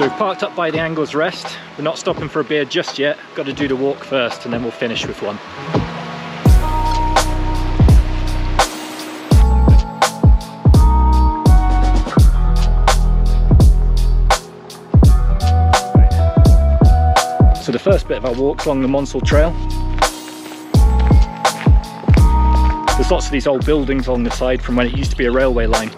So we've parked up by the Anglers Rest. We're not stopping for a beer just yet. Got to do the walk first and then we'll finish with one. So the first bit of our walk's along the Monsal Trail. There's lots of these old buildings along the side from when it used to be a railway line.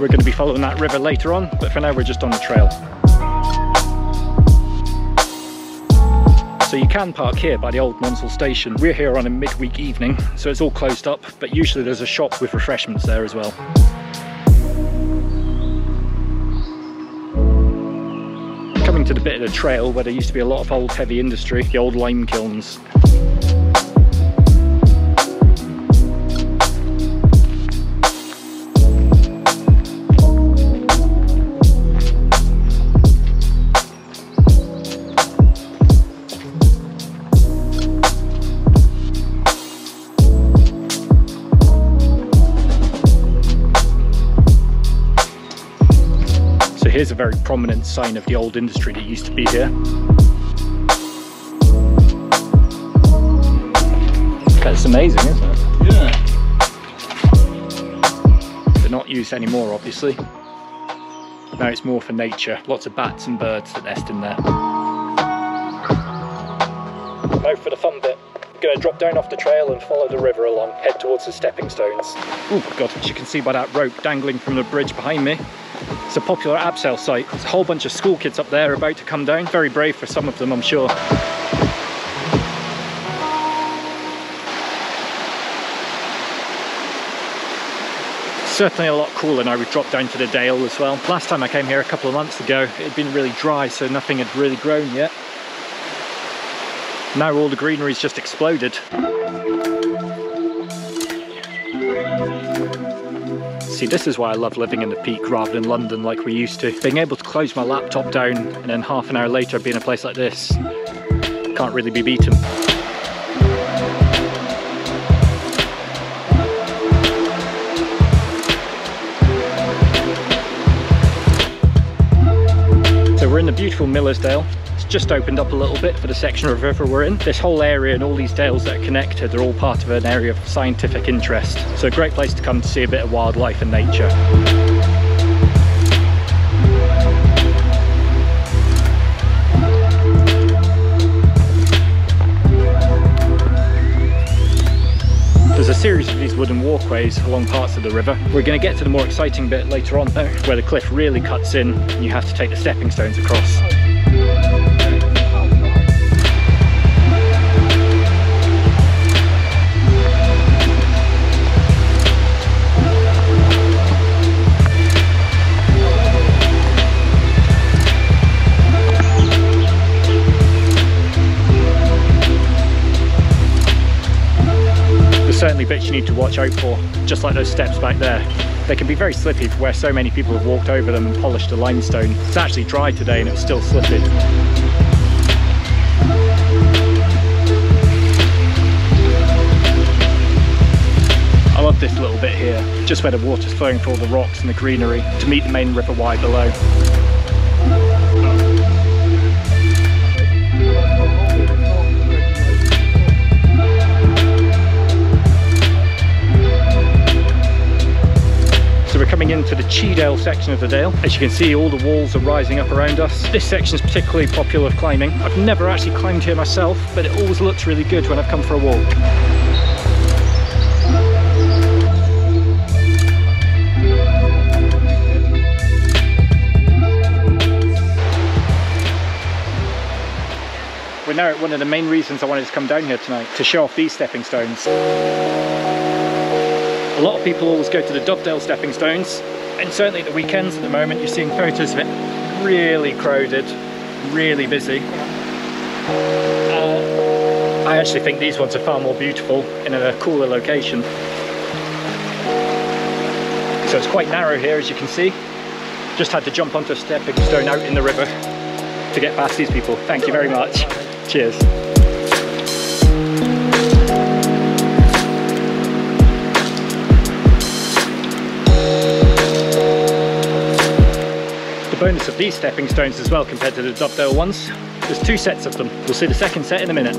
We're going to be following that river later on, but for now we're just on the trail. So you can park here by the old Monsal station. We're here on a midweek evening, so it's all closed up, but usually there's a shop with refreshments there as well. Coming to the bit of the trail where there used to be a lot of old heavy industry, the old lime kilns. Here's a very prominent sign of the old industry that used to be here. That's amazing, isn't it? Yeah. They're not used anymore, obviously. Now it's more for nature. Lots of bats and birds that nest in there. Now for the fun bit. I'm Gonna drop down off the trail and follow the river along, head towards the stepping stones. Oh god, as you can see by that rope dangling from the bridge behind me, it's a popular abseil site. There's a whole bunch of school kids up there about to come down. Very brave for some of them, I'm sure. certainly a lot cooler now we've dropped down to the dale as well. Last time I came here a couple of months ago, it had been really dry, so nothing had really grown yet. Now all the greenery's just exploded. See, this is why I love living in the peak rather than London like we used to. Being able to close my laptop down and then half an hour later be in a place like this can't really be beaten. So we're in the beautiful Millers Dale just opened up a little bit for the section of river we're in. This whole area and all these dales that are connected are all part of an area of scientific interest. So a great place to come to see a bit of wildlife and nature. There's a series of these wooden walkways along parts of the river. We're going to get to the more exciting bit later on though, where the cliff really cuts in and you have to take the stepping stones across. Bits you need to watch out for, just like those steps back there. They can be very slippy where so many people have walked over them and polished the limestone. It's actually dry today and it's still slippy. I love this little bit here, just where the water's flowing through all the rocks and the greenery to meet the main river Wye below. Coming into the Chee Dale section of the dale. As you can see, all the walls are rising up around us. This section is particularly popular for climbing. I've never actually climbed here myself, but it always looks really good when I've come for a walk. We're now at one of the main reasons I wanted to come down here tonight, to show off these stepping stones. A lot of people always go to the Dovedale stepping stones and certainly at the weekends at the moment you're seeing photos of it really crowded, really busy. Uh, I actually think these ones are far more beautiful in a cooler location. So it's quite narrow here as you can see. Just had to jump onto a stepping stone out in the river to get past these people. Thank you very much. Cheers. Bonus of these stepping stones as well compared to the Dovedale ones, there's two sets of them. We'll see the second set in a minute.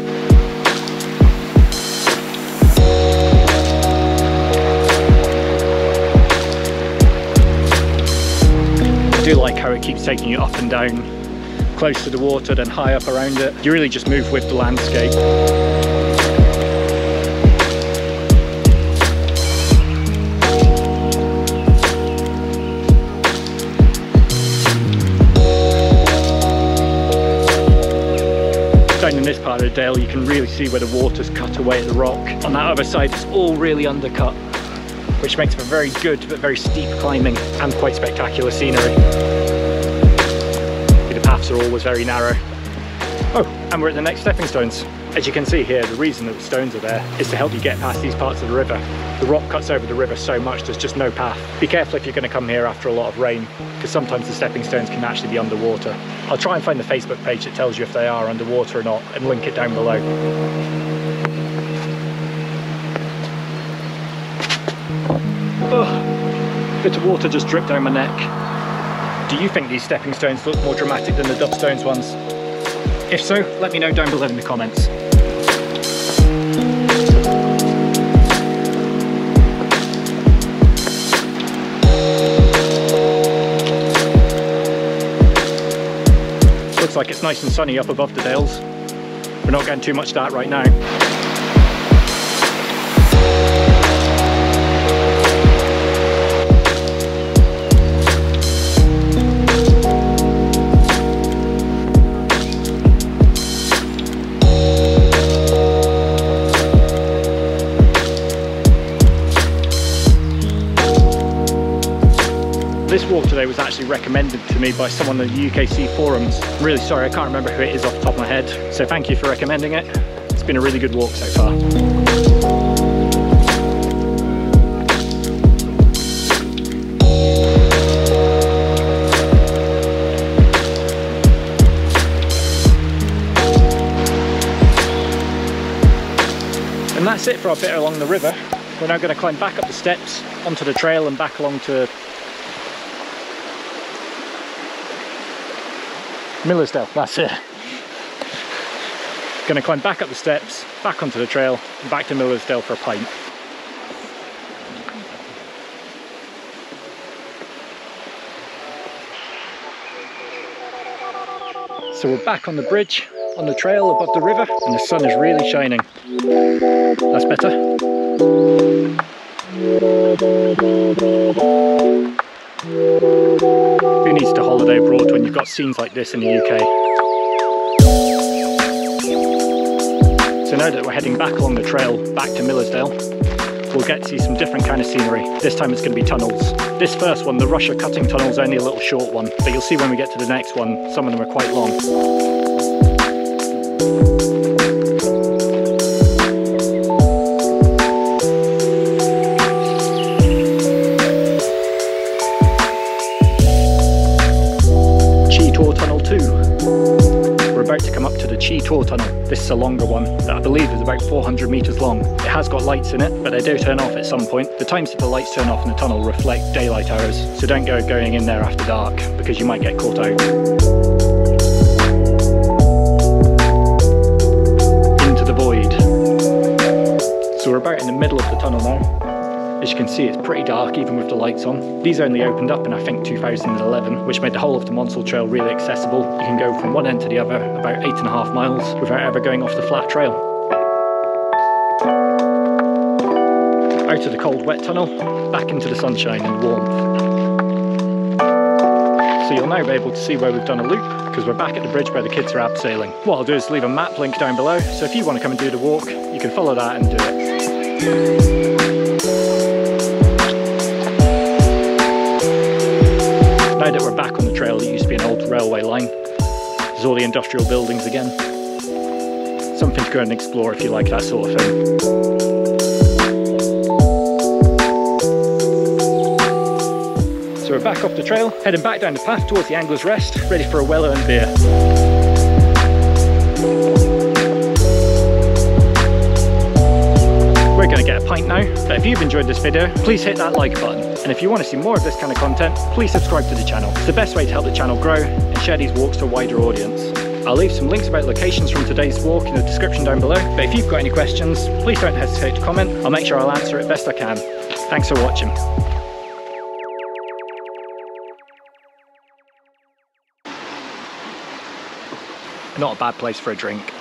I do like how it keeps taking you up and down, close to the water, then high up around it. You really just move with the landscape. Part of the dale you can really see where the water's cut away at the rock. On that other side it's all really undercut which makes for very good but very steep climbing and quite spectacular scenery. The paths are always very narrow. Oh, and we're at the next stepping stones. As you can see here, the reason that the stones are there is to help you get past these parts of the river. The rock cuts over the river so much there's just no path. Be careful if you're going to come here after a lot of rain, because sometimes the stepping stones can actually be underwater. I'll try and find the Facebook page that tells you if they are underwater or not, and link it down below. Oh, bit of water just dripped down my neck. Do you think these stepping stones look more dramatic than the Dubstones ones? If so, let me know down below in the comments. Looks like it's nice and sunny up above the dales. We're not getting too much of that right now. Recommended to me by someone on the UKC forums. I'm really sorry, I can't remember who it is off the top of my head. So thank you for recommending it. It's been a really good walk so far. And that's it for our bit along the river. We're now going to climb back up the steps onto the trail and back along to Millers Dale, that's it. Gonna climb back up the steps, back onto the trail, back to Millers Dale for a pint. So we're back on the bridge, on the trail above the river, and the sun is really shining. That's better. Who needs to holiday abroad when you've got scenes like this in the UK? So now that we're heading back along the trail, back to Millers Dale, we'll get to see some different kind of scenery. This time it's going to be tunnels. This first one, the Rusher cutting tunnel, is only a little short one, but you'll see when we get to the next one, some of them are quite long. Chee Tor Tunnel. This is a longer one that I believe is about 400 metres long. It has got lights in it, but they do turn off at some point. The times that the lights turn off in the tunnel reflect daylight hours, so don't go going in there after dark because you might get caught out. Into the void. So we're about in the middle of the tunnel now. As you can see, it's pretty dark even with the lights on. These only opened up in I think 2011, which made the whole of the Monsal Trail really accessible. You can go from one end to the other, about eight and a half miles, without ever going off the flat trail. Out of the cold, wet tunnel, back into the sunshine and warmth. So you'll now be able to see where we've done a loop, because we're back at the bridge where the kids are abseiling. What I'll do is leave a map link down below, so if you want to come and do the walk, you can follow that and do it. Now that we're back on the trail, it used to be an old railway line. There's all the industrial buildings again. Something to go and explore if you like that sort of thing. So we're back off the trail, heading back down the path towards the Angler's Rest, ready for a well-earned beer. Pint now. But if you've enjoyed this video, please hit that like button. And if you want to see more of this kind of content, please subscribe to the channel. It's the best way to help the channel grow and share these walks to a wider audience. I'll leave some links about locations from today's walk in the description down below. But if you've got any questions, please don't hesitate to comment. I'll make sure I'll answer it best I can. Thanks for watching. Not a bad place for a drink.